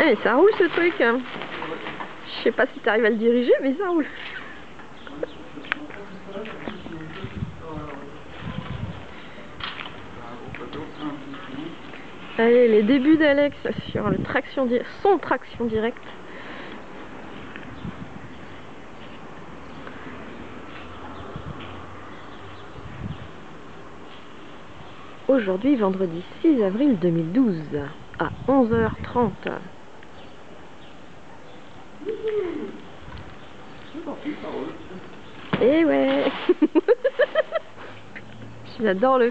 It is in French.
Eh, ça roule ce truc. Je sais pas si tu arrives à le diriger, mais ça roule. Allez, les débuts d'Alex sur le traction di- son traction directe. Aujourd'hui, vendredi 6 avril 2012, à 11h30. Eh ouais J'adore le